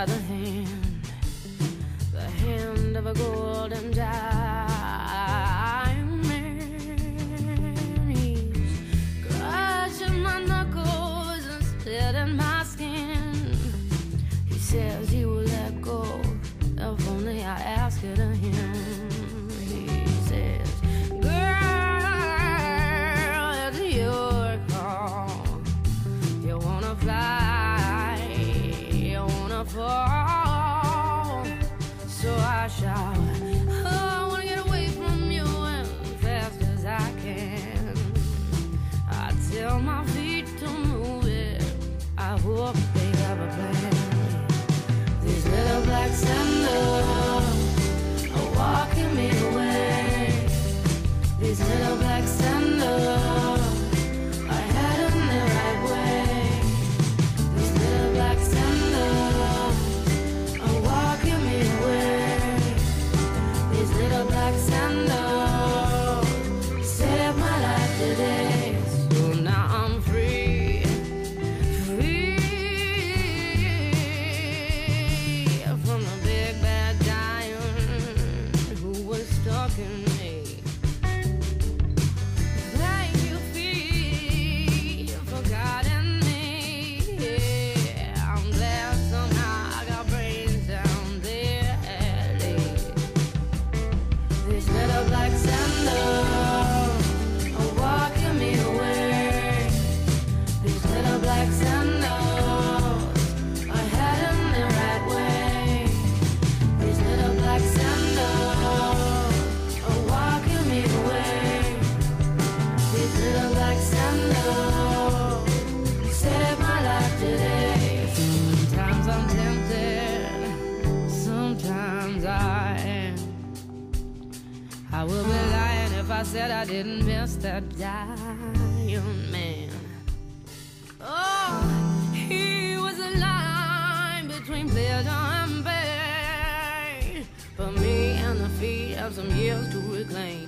by the hand, the hand of a golden child. Oh, I wanna get away from you fast as I can. I tell my feet to move it. I hope they have a plan. These little black sand. I said I didn't miss that dying man. Oh, he was a line between pleasure and pain. For me and the feet of some years to reclaim.